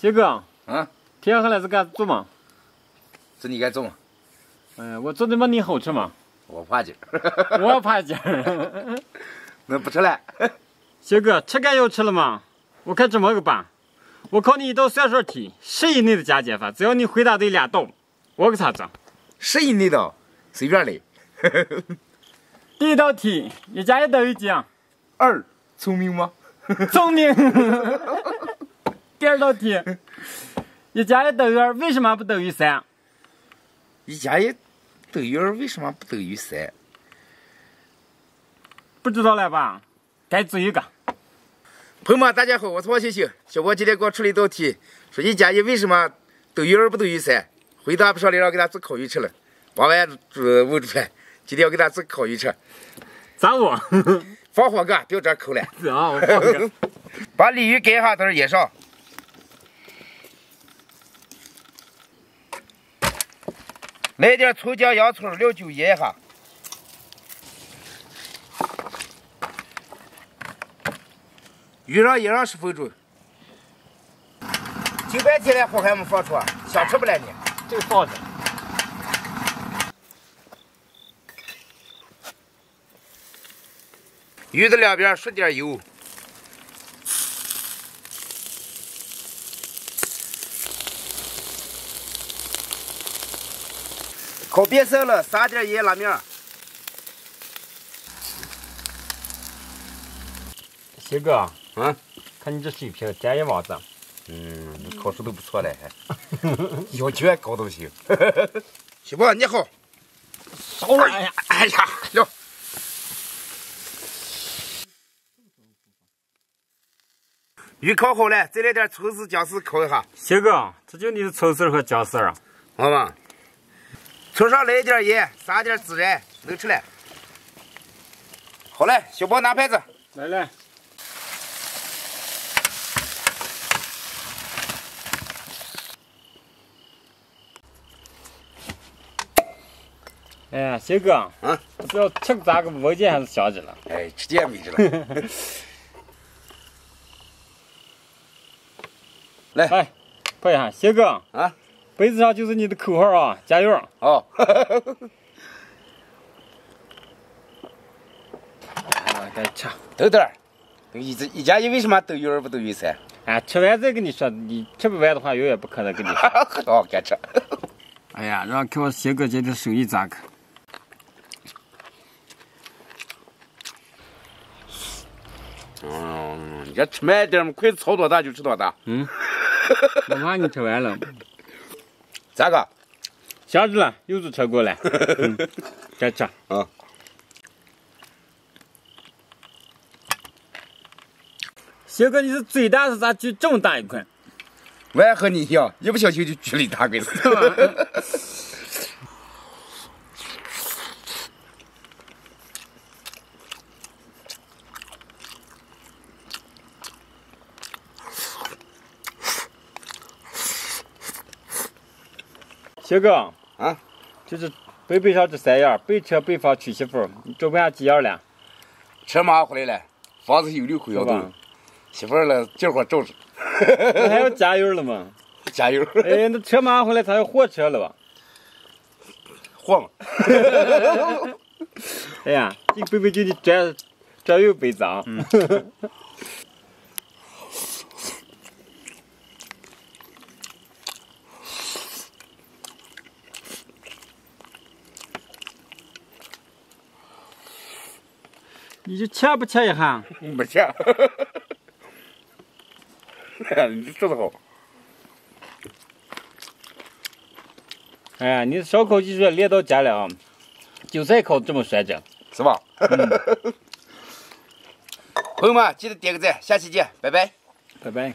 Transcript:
小哥，嗯，天黑了是干做吗？是你该做吗？嗯，我做的没你好吃嘛。我怕劲我怕劲儿。那不吃了。小哥，吃该要吃了吗？我看怎么个办，我考你一道算术题，十以内的加减法，只要你回答对两道，我给他整。十以内的，随便来。第一道题，一加一等于几啊？二，聪明吗？聪明。第二道题，一加一等于二，为什么不等于三？一加一等于二，为什么不等于三？不知道了吧？该做一个。朋友们，大家好，我是王星星。小波今天给我出了一道题，说一加一为什么等于二不等于三？回答不上来，让给他做烤鱼吃了。王完煮问出来，今天要给他做烤鱼吃。咋我？放火哥，不要这样抠了。啊，我放火。把鲤鱼盖上，等会儿腌上。来点葱姜洋葱料酒腌一下。鱼上腌上十分钟。就半天了，火还没放出，想吃不了你？这个放着。鱼的两边刷点油。烤变色了，撒点盐拉面。小哥，嗯，看你这水平，专业王子。嗯，你考试都不错了，还要求还高都行。媳妇你好。烧了！哎呀，哎呀，哟。鱼烤好了，再来点葱丝、姜丝烤一下。小哥，这就你的葱丝和姜丝啊？好吧。葱上来一点盐，撒点孜然，能吃了。好嘞，小包拿筷子。来来。哎呀，小哥，啊，不知道吃咋个文件还是想着了。哎，吃见没着了。来，来，拍一下，小哥啊，杯子上就是你的口号啊，加油！啊。啊，该吃。等等，一这一加一为什么等于二不等于三？哎，吃完再跟你说，你吃不完的话，永远不可能跟你说。好，该吃。哎呀，让看我小哥今天手艺咋个？嗯，你这吃慢点嘛，筷子朝多大就吃多大。嗯，我怕你吃完了。咋个？下子了，又是吃过了。嗯，该吃。啊。小哥，你是嘴大是咋举这么大一块？我也和你一样，一不小心就举了一大筷 子。小哥啊，就是背背上这三样：北车、北房、娶媳妇。你准备下几样了？车马上回来了，房子有六口要动，媳妇儿了，这会儿照着。那还要加油了吗？加油！哎，那车马上回来，他要货车了吧？货嘛。哎呀，这个杯杯就你专专用杯子啊。嗯。你就切不切一下？没切。哎呀你做的好。哎呀，你烧烤技术练到家了啊！韭菜烤这么酸着，是吧？嗯、朋友们，记得点个赞，下期见，拜拜，拜拜。